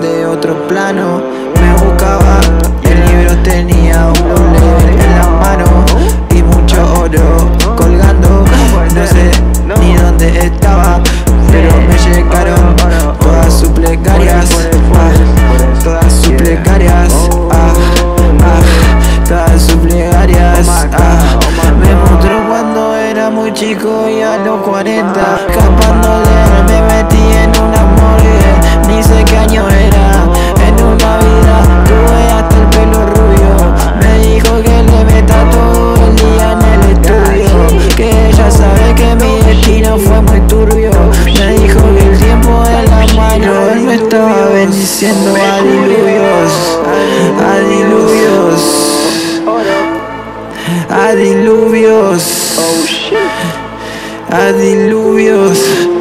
de otro plano. Me buscaba y el libro tenía un level en la mano Y mucho oro colgando. No sé ni dónde estaba Pero me llegaron todas sus plegarias. Ah, Todas sus plegarias. Ah, ah, Todas sus plegarias. Me mostró cuando era muy chico y a los 40 Escapando de fue muy turbio Me dijo que el tiempo es la mano Él me estaba bendiciendo a diluvios A diluvios a diluvios, a diluvios.